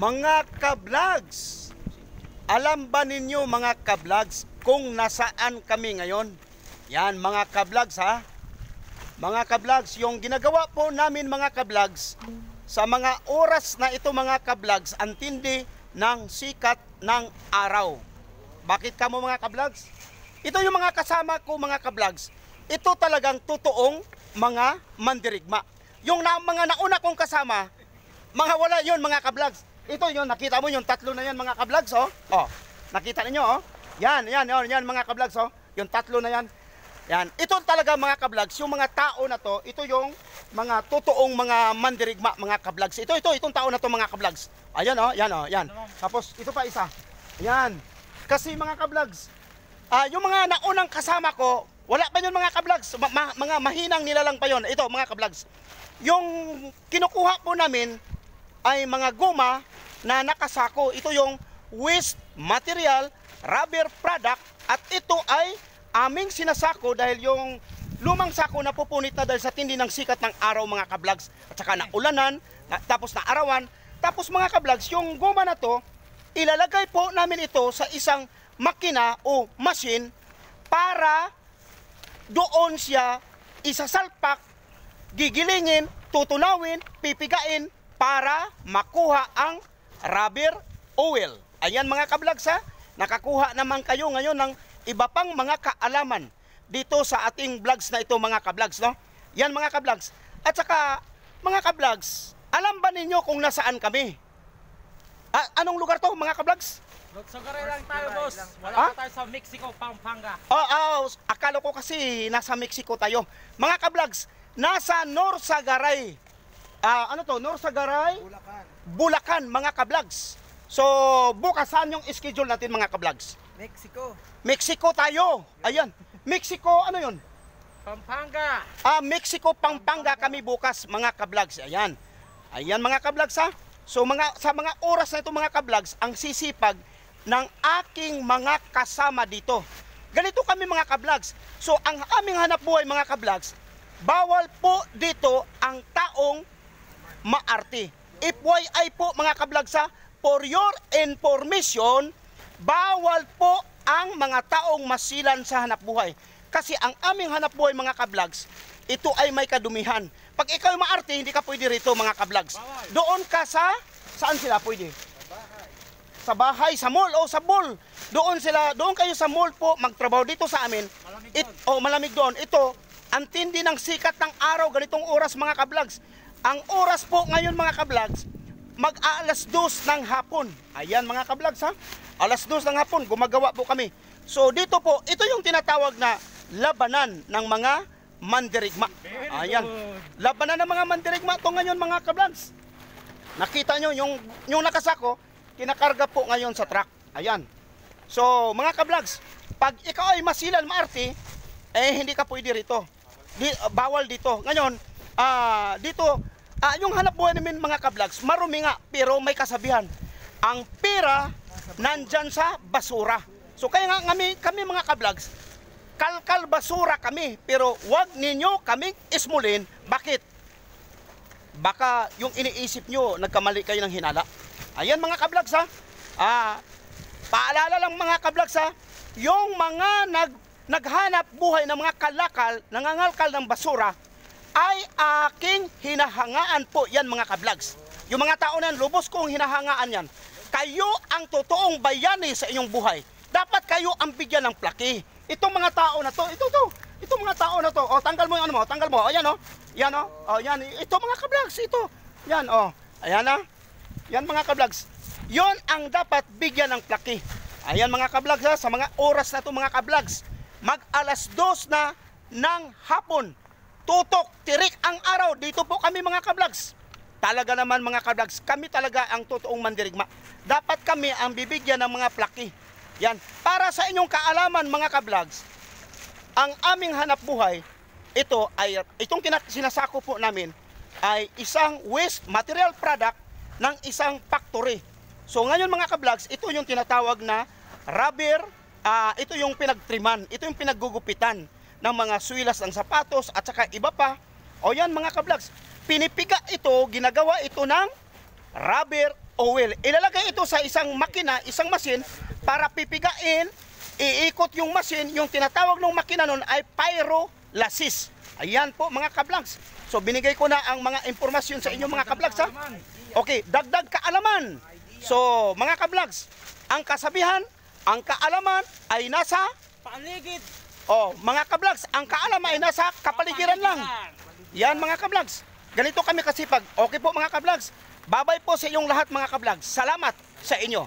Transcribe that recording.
Mga kablags, alam ba ninyo mga kablags kung nasaan kami ngayon? Yan mga kablags ha. Mga kablags, yung ginagawa po namin mga kablags sa mga oras na ito mga kablags, ang tindi ng sikat ng araw. Bakit ka mo mga kablags? Ito yung mga kasama ko mga kablags. Ito talagang totoong mga mandirigma. Yung na, mga nauna kong kasama, mga wala yun mga kablags. Ito yun, nakita mo yung tatlo na yan mga kablags, oh. Oh, nakita ninyo, oh. Yan, yan, yan, yan mga kablags, oh. Yung tatlo na yan. Yan. Ito talaga mga kablags, yung mga tao na to, ito yung mga totoong mga mandirigma, mga kablags. Ito, ito, itong tao na to mga kablags. Ayan, oh, yan, oh, yan. Tapos, ito pa isa. Yan. Kasi mga kablags, ah, yung mga naunang kasama ko, wala pa yun mga kablags. Ma- ma- mga mahinang nilalang pa yun. Ito, mga kablags. Yung kinukuha po namin ay mga goma na nakasako. Ito yung waste material, rubber product, at ito ay aming sinasako dahil yung lumang sako na pupunit na dahil sa tindi ng sikat ng araw mga kablags. At saka na ulanan, na, tapos na arawan. Tapos mga kablags, yung goma na to, ilalagay po namin ito sa isang makina o machine para doon siya isasalpak, gigilingin, tutunawin, pipigain para makuha ang rubber oil. Ayan mga kablags ha, nakakuha naman kayo ngayon ng iba pang mga kaalaman dito sa ating vlogs na ito mga kablags no. Yan mga kablags. At saka mga kablags, alam ba ninyo kung nasaan kami? Ah, anong lugar to mga kablags? Magsagaray lang tayo, boss. Wala Ha? pa tayo sa Mexico, Pampanga. Oh, oh, akala ko kasi nasa Mexico tayo. Mga kablags, nasa Norsagaray. Ah, ano to? Norsagaray? Bulacan. Bulacan, mga kablags. So, bukas saan yung schedule natin mga kablags? Mexico. Mexico tayo. Ayan. Mexico, ano yun? Pampanga. Ah, Mexico, Pampanga kami bukas, mga kablags. Ayan. Ayan, mga kablags ha. So, mga, sa mga oras na ito, mga kablags, ang sisipag ng aking mga kasama dito. Ganito kami, mga kablags. So, ang aming hanap buhay, mga kablags, bawal po dito ang taong maarte. FYI po, mga kablags ha, for your information, bawal po ang mga taong masilan sa hanap buhay. Kasi ang aming hanap buhay mga kablags, ito ay may kadumihan. Pag ikaw maarte, hindi ka pwede rito mga kablags. Doon ka sa, saan sila pwede? Sa bahay, sa mall o sa mall. Doon sila, doon kayo sa mall po magtrabaho dito sa amin. Malamig It, oh, malamig doon. Ito, ang tindi ng sikat ng araw, ganitong oras mga kablags. Ang oras po ngayon mga kablags, mag-aalas dos ng hapon. Ayan mga kablags ha. Alas dos ng hapon, gumagawa po kami. So dito po, ito yung tinatawag na labanan ng mga mandirigma. Ayan. Labanan ng mga mandirigma to ngayon mga kablags. Nakita nyo, yung, yung nakasako, kinakarga po ngayon sa truck. Ayan. So, mga kablags, pag ikaw ay masilan, maarte, eh hindi ka pwede rito. Di, bawal dito. Ngayon, ah dito, ah, yung hanap buhay namin mga kablags, marumi nga, pero may kasabihan. Ang pera, nandyan sa basura. So, kaya nga kami, kami mga kablags, kalkal basura kami, pero wag ninyo kaming ismulin. Bakit? Baka yung iniisip nyo, nagkamali kayo ng hinala. Ayan mga kablags ha. Ah, paalala lang mga kablags ha, yung mga nag, naghanap buhay ng mga kalakal, nangangalkal ng basura, ay aking hinahangaan po yan mga kablags. Yung mga tao na yan, lubos kong hinahangaan yan. Kayo ang totoong bayani sa inyong buhay. Dapat kayo ang bigyan ng plaki. Itong mga tao na to, ito to, itong mga tao na to, o tanggal mo yung ano mo, tanggal mo, ayan o, yan o, o yan, ito mga kablags, ito, yan o, ayan na, yan mga kablags. Yon ang dapat bigyan ng plaki. Ayan mga kablags ha, sa mga oras na to mga kablags. Mag alas dos na ng hapon. Tutok, tirik ang araw. Dito po kami mga kablags. Talaga naman mga kablags, kami talaga ang totoong mandirigma. Dapat kami ang bibigyan ng mga plaki. Yan. Para sa inyong kaalaman mga kablags, ang aming hanap buhay, ito ay, itong sinasako po namin, ay isang waste material product ng isang factory. So ngayon mga kablags, ito yung tinatawag na rubber, ah, ito yung pinagtriman, ito yung pinaggugupitan ng mga swilas ng sapatos at saka iba pa. O yan mga kablags, pinipiga ito, ginagawa ito ng rubber oil. Ilalagay ito sa isang makina, isang masin, para pipigain, iikot yung masin, yung tinatawag ng makina nun ay pyrolysis. Ayan po mga kablags. So binigay ko na ang mga impormasyon sa inyo mga kablags ha. Okay, dagdag kaalaman. So mga kablags, ang kasabihan, ang kaalaman ay nasa Paligid. Oh, mga kablags, ang kaalaman ay nasa kapaligiran lang. Yan mga kablags. Ganito kami kasipag. Okay po mga kablags. Babay po sa inyong lahat mga kablags. Salamat sa inyo.